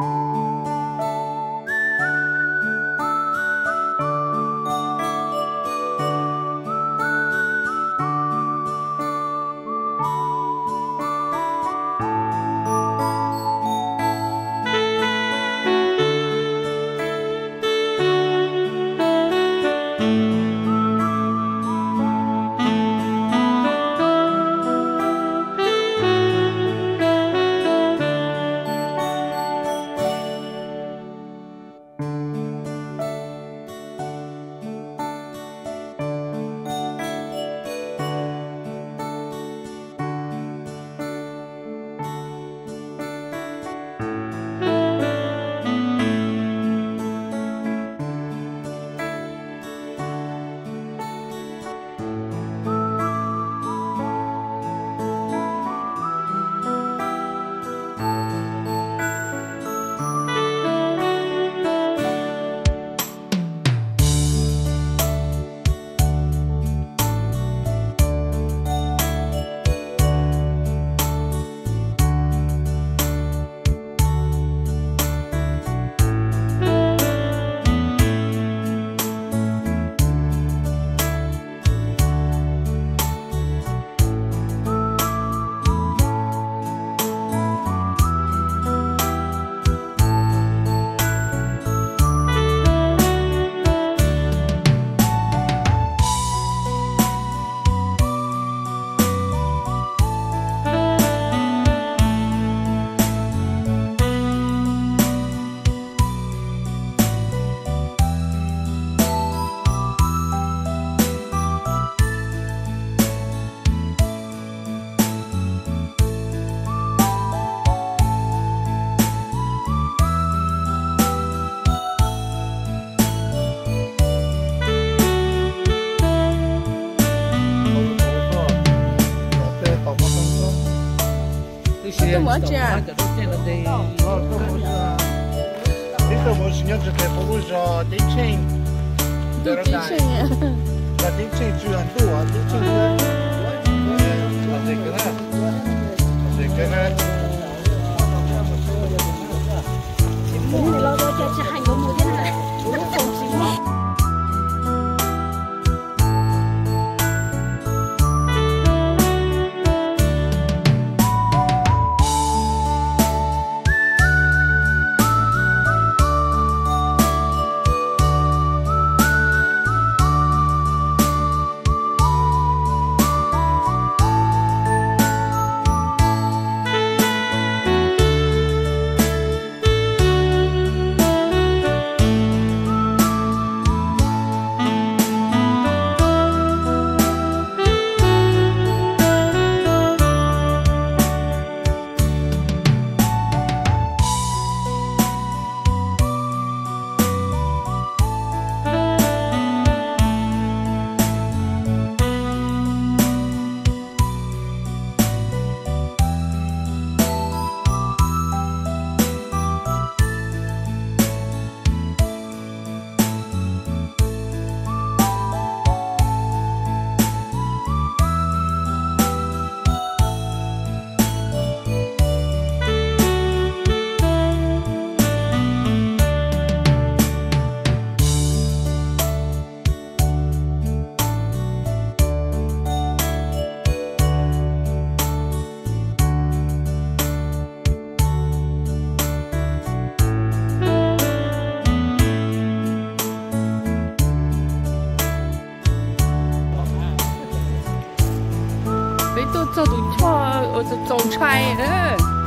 Música Rodzia. Witam Monsignor, że te położę dzień Dzień Dla dzień dzień czy antu, antu czy antu. Zekra. Zekra. Mình lo cho chị hành của mình thế này. 做督察，我是总裁。嗯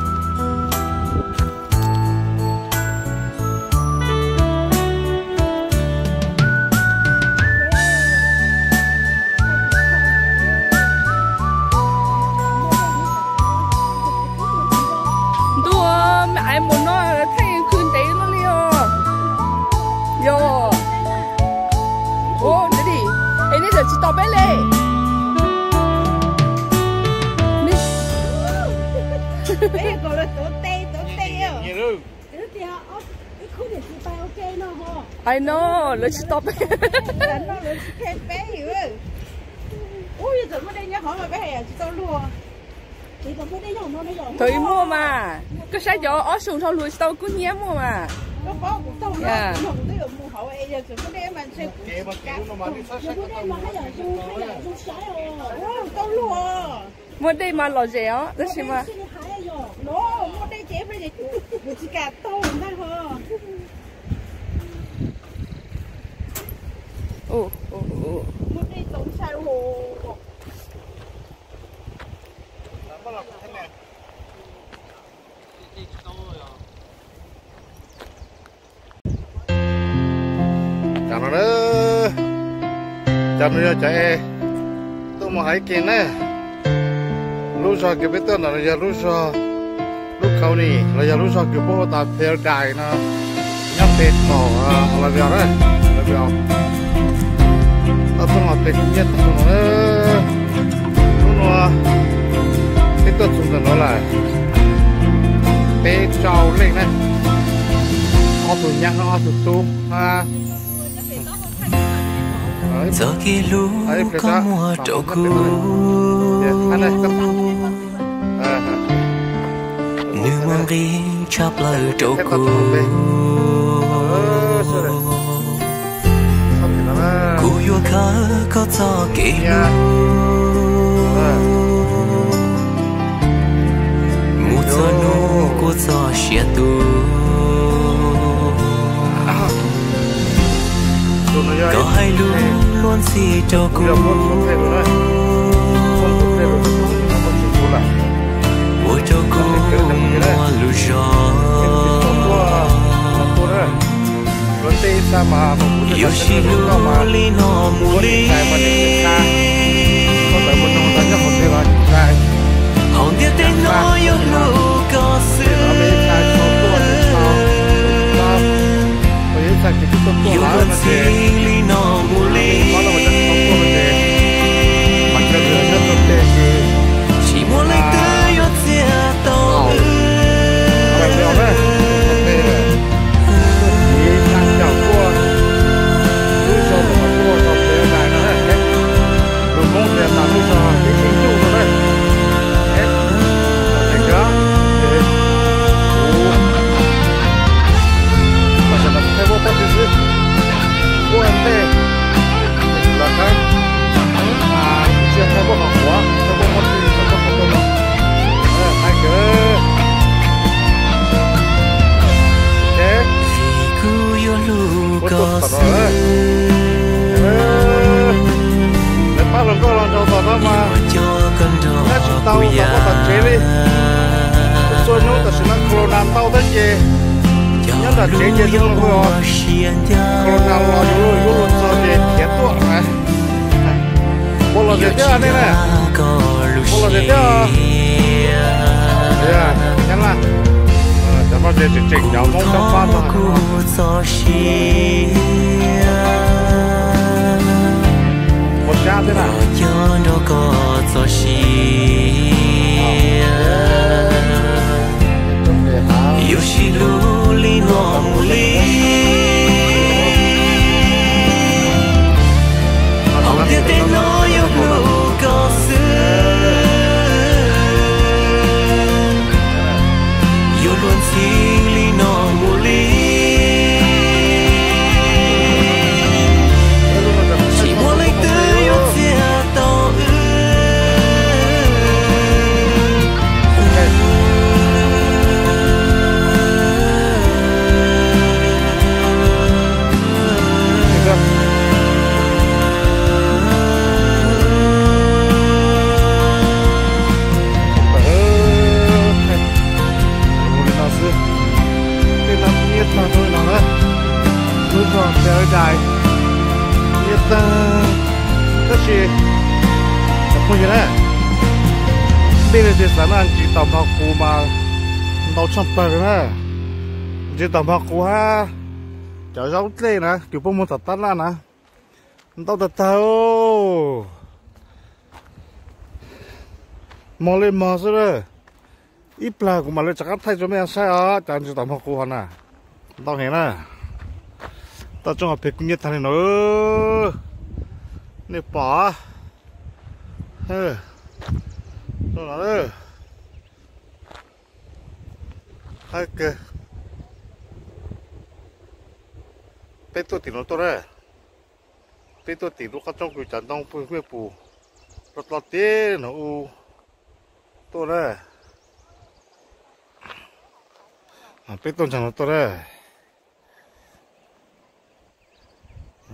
I know, let's stop. Thôi mua mà, cái sai chỗ ở xuống thôi lùi tao cứ nhém mua mà. Yeah. Mua đây mà lò rẻ á, đó xem mà. Nó, mua đây chế bây giờ chỉ cả tô thôi. Có đem mà sẽ kể mà kể nó mà đi sát sát có đem mà hay là du hay là du sái rồi tàu lúa mua đây mà lò dẻ đó đó là mà nó mua đây chế phải gì một chỉ cả tàu đó hả ồ ồ ồ mua đây tổng sai hồ chào nó đó chào nó chạy tôi mà hãy kiến nè lúc sau cái biết tên là giờ lúc sau lúc khâu nì là giờ lúc sau cái bố ta theo đài nó nhắm bệt cỏ là giờ đấy là giờ ta không học bệt nhất nó lúc nó cái tuần xuống nó là bế trâu lên này. Ở tụi nhang ở tụi tu. Ha. Giờ kia lũ có mùa trổ cũ. nếu mong đi chắp lời trổ cũ khá có cho kỹ mu cho nu của cho xia tu có hai lũ luôn xì cho cô ôi cho cô mua gió yêu xì lũ li nó mù li hồng tiếc tên nó yêu lũ có sự yêu luôn xì li nó mù li chỉ cho nó gì chỉnh chỉnh nhau mong cho phát một cha thế nào cho nó dài nhiệt tất nhiên. Không bây giờ thì sản ăn chỉ tầm học cũ mà đâu trong bờ nữa chỉ tầm học cũ ha. Cháu giáo lên nè. Kiểu bông muốn tắt ra nè. Thâu mò lên mò rồi ít là cũng mà lên chắc thay cho mấy sai à chẳng chỉ tầm học cũ hả đâu hết nè ta trong học cũng như thằng này nó nè bỏ. Hơ. Nó là đấy hai cái bé tôi thì nó tôi đấy. Bé tôi thì nó có trong cái trận đông bùi bùi phù. Lọt lọt tê nó u. Tôi đấy. À bé tôi chẳng nó tôi đấy.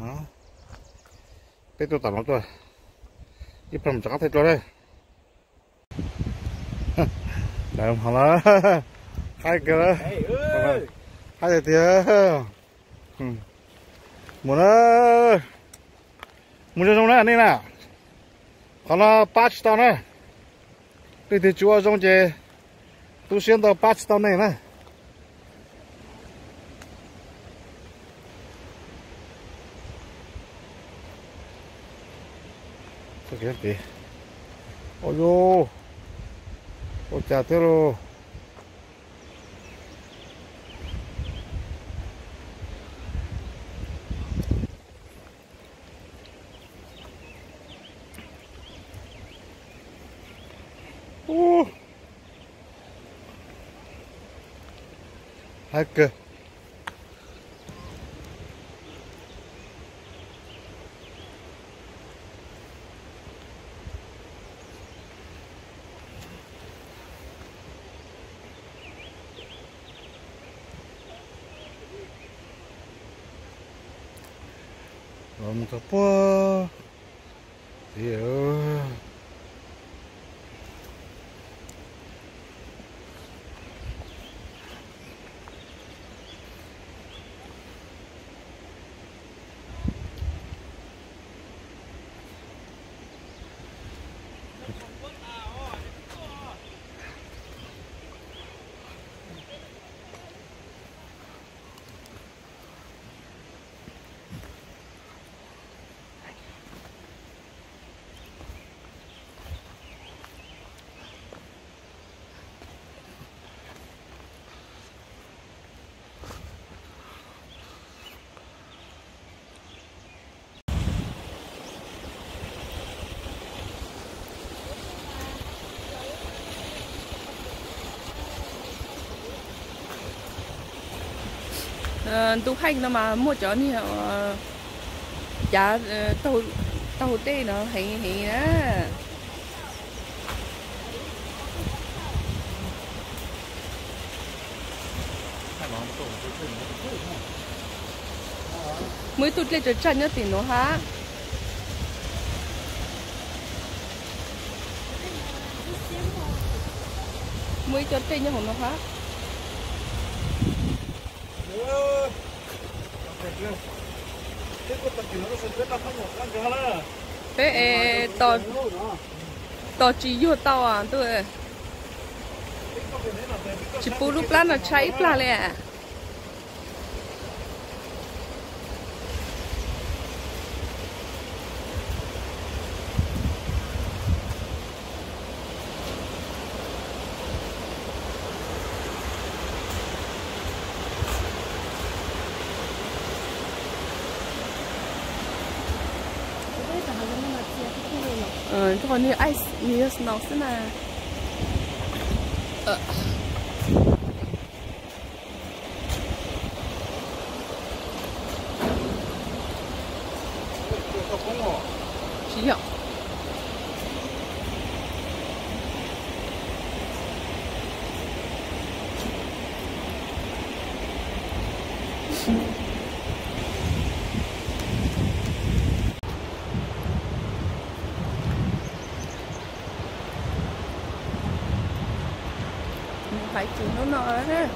Đó bé tôi tạm nó tôi. Ít phần chắc thấy tôi đấy đấy không hả là hai cái đó hai cái tiền muốn ơi muốn cho trong này này nè còn là ba chỉ tao này. Đây thì chúa trong chế tu xuyên tao chỉ tao này này cái cái gì ôi yo vamos tapar. E eu... Ờ, tu hành nó mà mua cho nhiều ờ, giá ờ, tàu tàu tê nó hay hay á. Mới tụt lên cho chân nhất thì nó hả mới cho tên nhất nó hả bé to to chỉ vô tao à? Tôi chỉ bù lúc lá là cháy là lẹ. Ờ cái con này ice nhiều snow thế nào ờ chỉ hiểu phải chịu nó nọ ha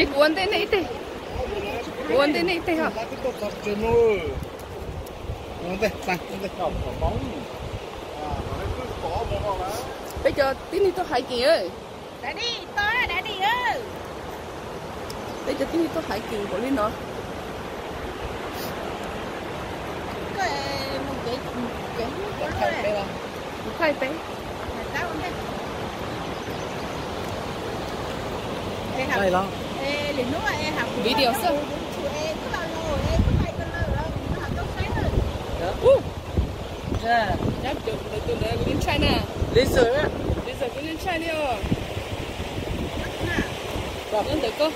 chị cuốn tên này tê cuốn tên này tê hả? Bây giờ tí này tôi hai kỳ ơi. Đã đi tôi đã đi ơi. Bây giờ tí này tôi hai kỳ của linh nó cái một cái cái cái cái này hai bé tao không biết đây đó Ê, video sơ Dạ. nhá chụp được từ đấy đến China. Lý sử á. bây giờ cũng đến China rồi Vâng, được cơ.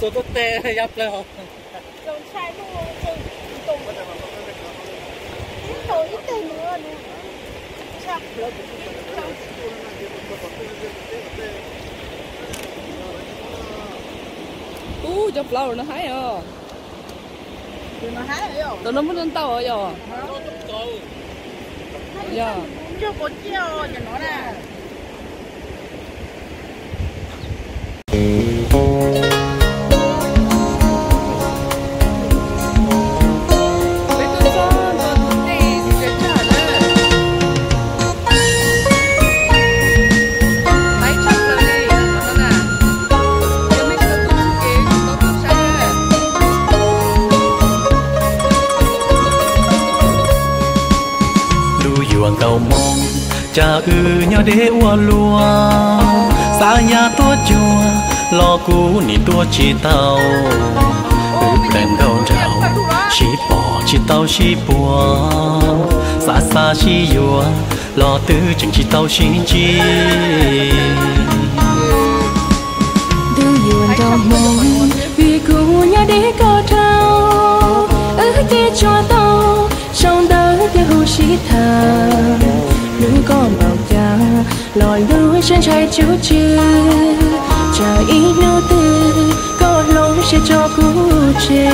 Hỏi được, hỏi được, hỏi được. số tốt tê dập lên không Ú, cho flower nó hái rồi. Tụi nó muốn lên tàu rồi rồi. Dạ. Mấy ư nhau để ua lua. Xa nhà tua chùa lo cú ni tua chi tàu. Ư bèn đầu trào chỉ bỏ chỉ tàu chỉ bùa. Xa xa chỉ yua lo tư chừng chỉ tàu chỉ chi. Đưa yuan trong mong vì cụ nhà để có trao. Ở kia cho tao trong đó cái hồ sĩ thà nữ con bảo cha lòi lưu trên trái chú chư cha ý nô tư có lỗi sẽ cho cú chê.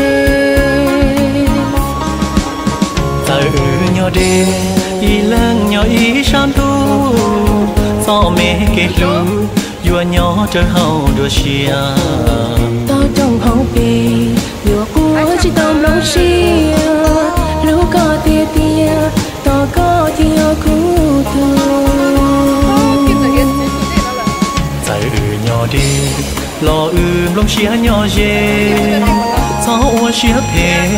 Ta ư nhỏ đê y lăng nhỏ y san tu. So mê kê lu yua nhỏ trở hậu đua xia tao trong hậu bì vừa của chỉ tao lòng xia lúc có tia tia tao có tia cú Kim ư lo ư lòng xia nhỏ dê so ua xia phê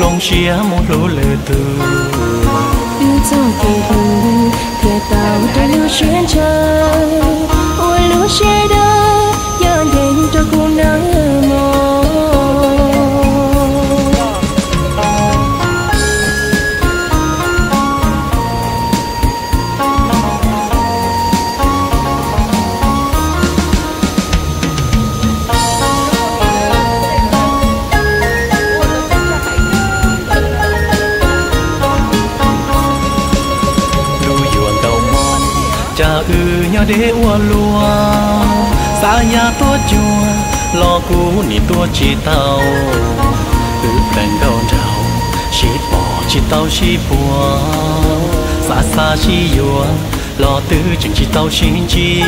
lòng xia một lũ lệ từ yêu cho kỳ hù thiệt tao đã lưu chuyến chờ ôi lưu xe để ua lua. Xa nhà tua chùa lo cú ni tua chi tàu từ bên đầu trào chỉ bỏ chi tàu chỉ bùa. Xa xa chỉ yua lo tư chừng chi tàu chỉ chi.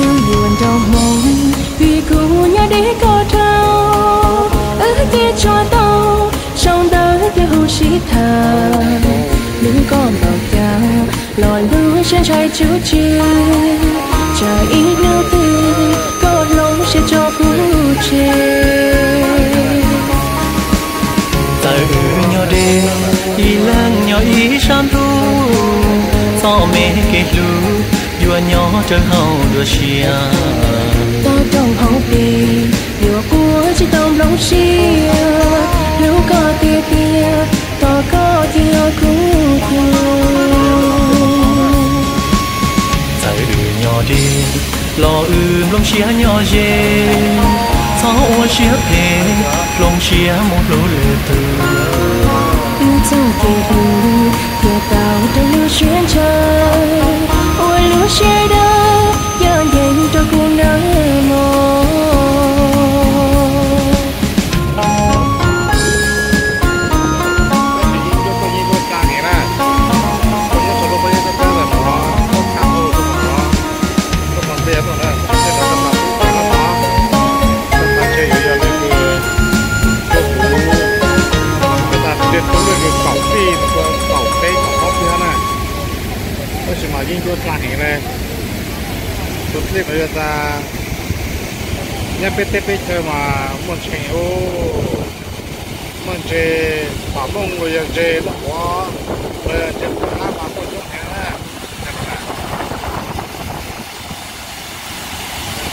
Đưa yuan trong mong sẽ chạy chú chư cha ít nêu tư có lỗi sẽ cho phú chê từ ư nhỏ đêm y lăng nhỏ y sam tu so mẹ kể lu yua nhỏ trở hậu đùa xia tao trong hậu bì vừa cua chỉ tông lòng xia nếu có tia tia nhỏ đê lo ư lòng xia nhỏ dê. So ô xia thế lòng xia một lỗ lệ từ. Yêu trong kỳ hù thiệt tao đã lưu chuyến chờ ôi lưu xe đó nhà bê tê bê chơi mà muốn chơi ô muốn chơi bảo mông bây giờ chơi nó quá bây giờ chơi cá mà muốn chơi hàng á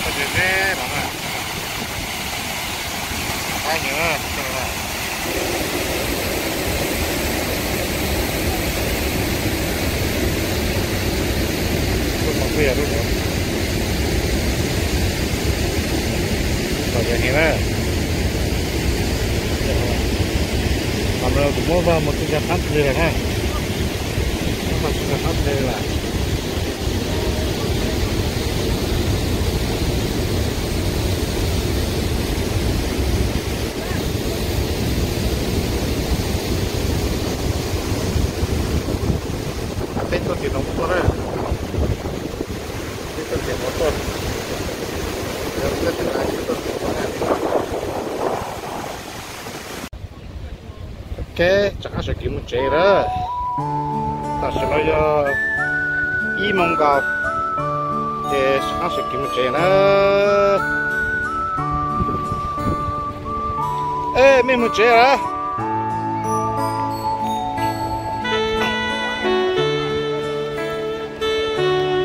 cái gì nè đó là ai nhớ Hãy subscribe cho kênh Ghiền Mì Gõ Để không bỏ lỡ những video hấp dẫn vào nhà hè đó làm rồi, cũng có vào một cái gạch hát như này ha. Một cái gạch hát như là Tết tôi thì nóng quá đấy Tết tôi thì nóng quá ok chắc sẽ kiếm một chế đó ta sẽ nói cho y mong cao để sáng sẽ kiếm chơi chế ê mình muốn chế đó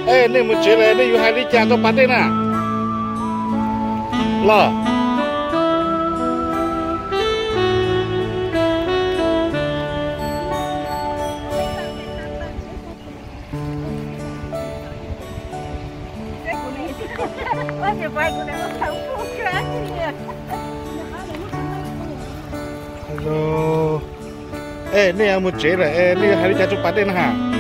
ê nên muốn chế này nên อยู่ hai đi chơi cho bắt đây nè lo Hello. Ê, này là một chế rồi, ê, này hai đứa cha chụp bắt đây nè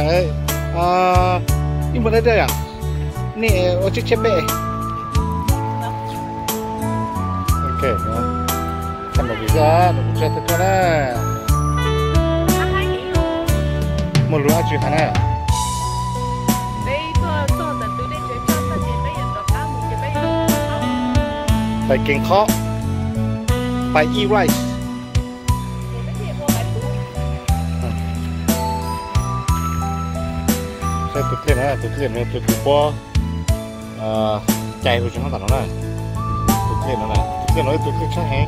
Nè bà à, im một đây à? Nè, ô chiếc chiếc bệ Ok, đó. Thành một cái giá, nó cũng chết thật cả. Một lúa chỉ hả nè. Phải kinh khó. Phải e tôi lah, nó tôi tutup po. chạy rồi chúng nó tao nó tutup nó này, tutup nó tutup chắc hẹn.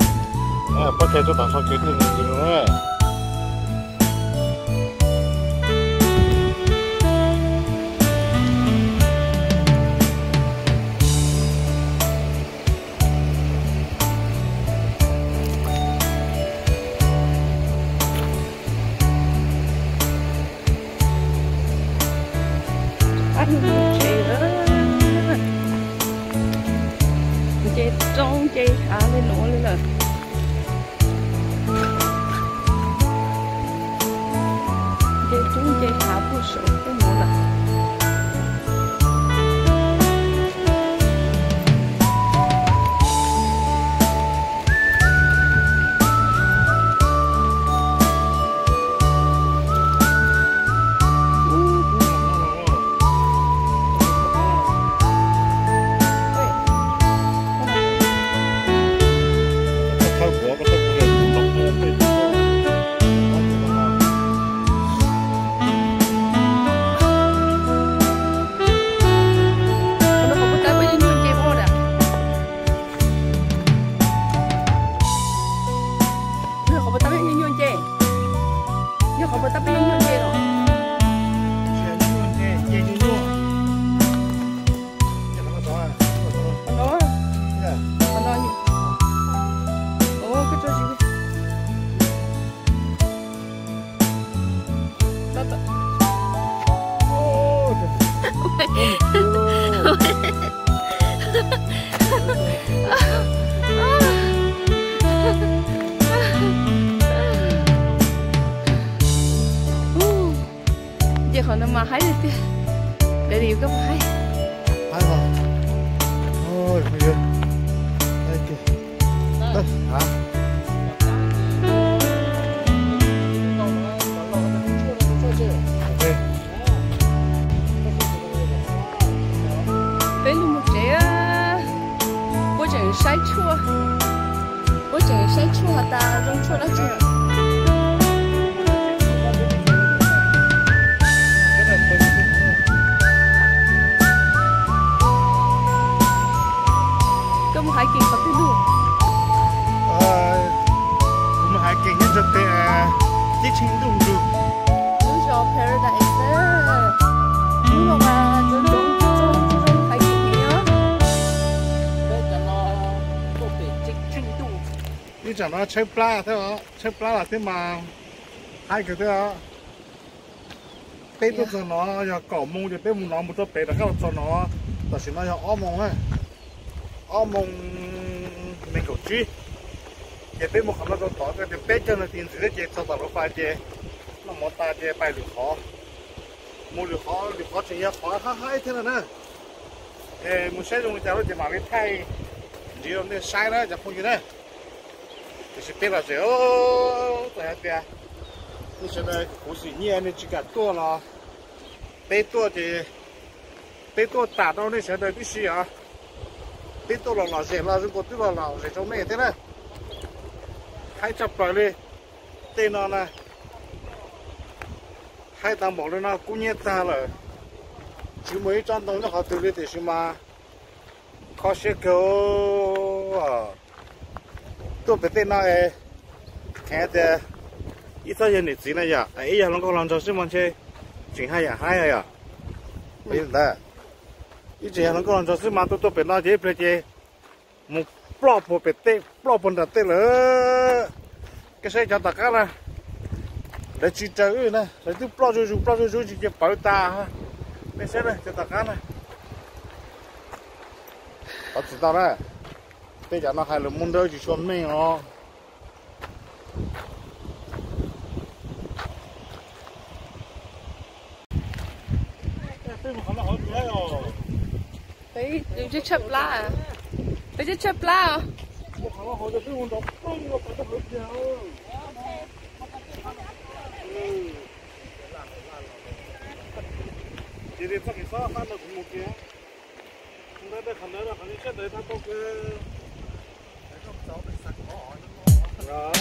À, bắt cái cho tao sao cái cái cái nó. ăn chè Пока-пока. Chẳng nó chơi pla thế đó Chơi pla là thế mà hai cái thế đó Tê tôi cho nó giờ cỏ mông thì tê mông nó một chút bể là các cho nó, là chỉ nó giờ ôm mông ấy ôm mông mình cầu chi? Giờ tết một khẩu nó cho tỏ cái bê cho nó tiền gì đấy cho tao nó phải chơi, nó mỏ ta chơi bài lửa khó, mua lửa khó lửa khó chỉ khó ha hai thế là nè. Ê, muốn xây dùng cái nó thì mà biết thay, chỉ làm sai đó, chẳng không gì đấy. Thì sẽ biết là sẽ ô, tại sao thế? 你现在不是年的这个多了，被多的，被多打到那现在必须啊，被多了老些了，如果对了老些就没得了，还잡来嘞，对了呢，还当冇了那过年大了，就没张东那好对的是吗？靠些狗啊， 都别对那哎，看的。ít thời gian để gì này ya ấy giờ nó còn làm cho sinh mong chơi chuyện hay ya hay ya bây giờ ít giờ nó còn làm cho sinh mong tôi tôi phải nói chế phải chế một plot một phải tê plot một đặt tê lỡ cái xe cho tất cả là để chỉ chơi nè để tu plot rồi plot rồi rồi chỉ bảo ta ha cái xe này cho tất cả này họ chỉ tao này Bây giờ nó hay là muốn đỡ chỉ chuẩn mình nó Đấy, đừng chết chập lá à? Đấy chết chập lá à? Chị đi phát cái xóa phát được một kia. Chúng ta đã khẩn là khẩn chết đấy ta có cái Đó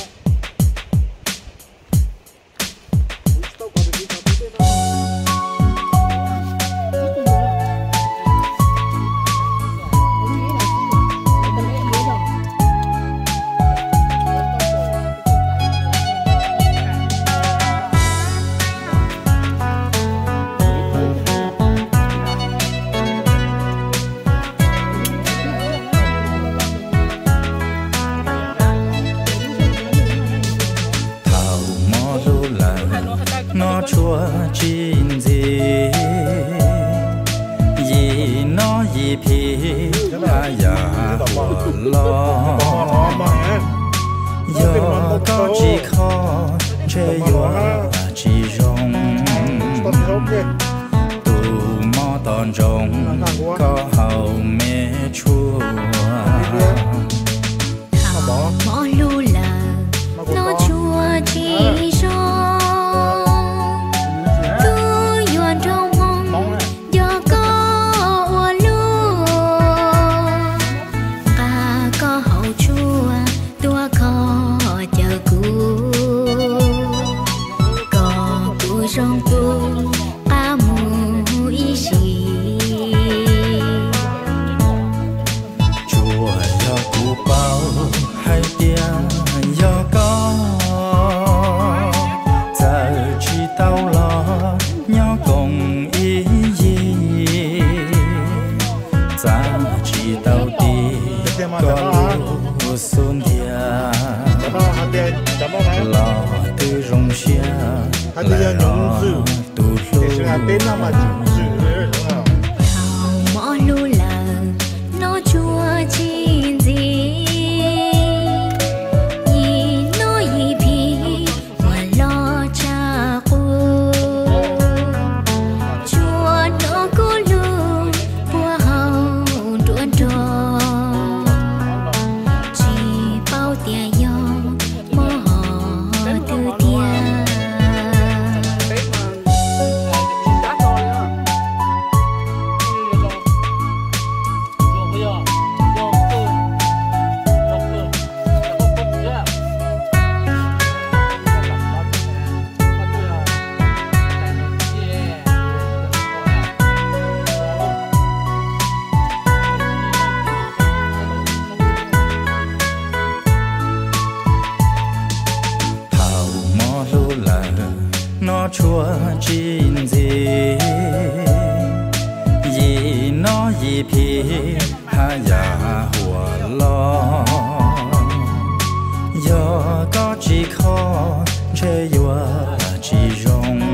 giờ có chỉ khó chê dùa chỉ rong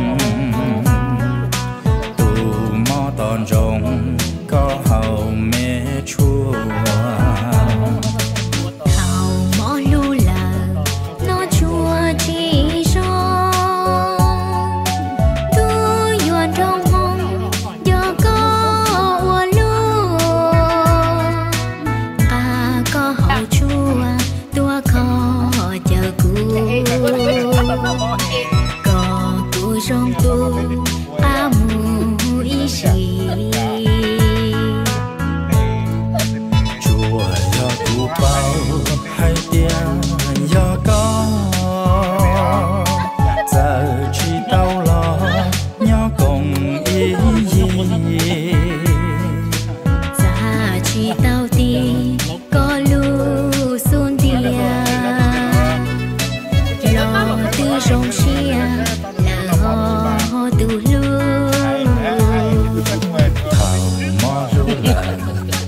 rong xia là ho ho từ lương thảo mò rô là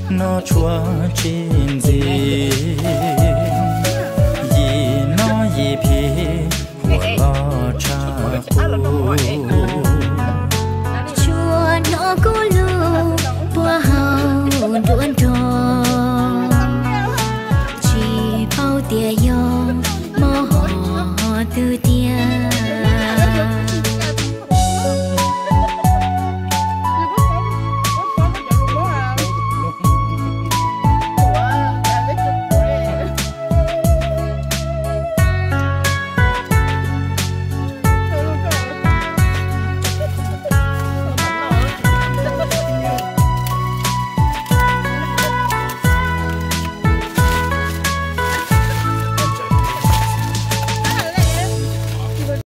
nó chua trên gì gì nó gì thì của lo